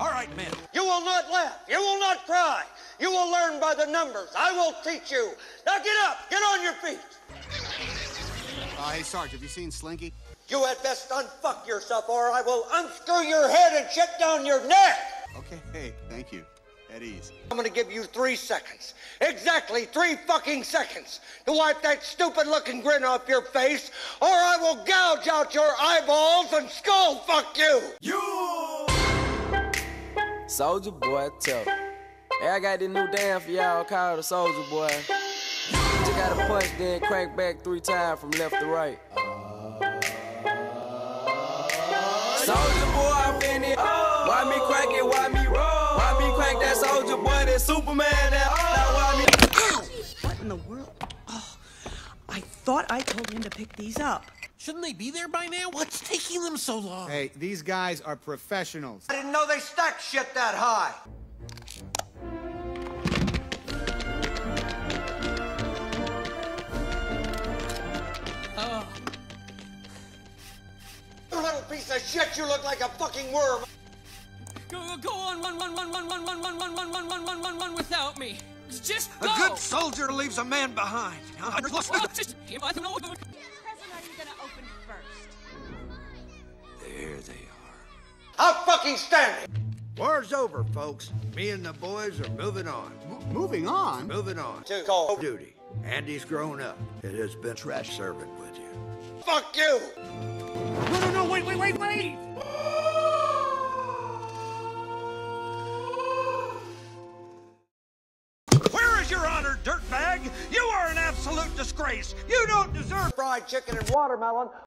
All right, men. You will not laugh. You will not cry. You will learn by the numbers. I will teach you. Now get up. Get on your feet. Uh, hey, Sarge, have you seen Slinky? You had best unfuck yourself or I will unscrew your head and shut down your neck. Okay, hey, thank you. At ease. I'm gonna give you three seconds. Exactly three fucking seconds to wipe that stupid looking grin off your face, or I will gouge out your eyeballs and skull fuck you! You! Soldier boy, tough. Hey, I got this new dance for y'all called the Soldier Boy. You just gotta punch, then crank back three times from left to right. Soldier boy, I'm in it. Why me crank it? Why me roll? Why me crank that soldier boy? That Superman? That now why me? What in the world? Oh, I thought I told him to pick these up. Shouldn't they be there by now? What's taking them so long? Hey, these guys are professionals. I didn't know they stacked shit that high. You little piece of shit, you look like a fucking worm. Go, go on, run, run, run, run, run, run, run, run, run, run, run, run, run, run without me. Just A good soldier leaves a man behind. Oh, just, I don't I'll fucking stand it. War's over, folks. Me and the boys are moving on. M- moving on. Moving on. To go. Duty. Andy's grown up. It has been trash serving with you. Fuck you. No, no, no, wait, wait, wait, wait! Where is your honor, dirtbag? You are an absolute disgrace. You don't deserve. Fried chicken and watermelon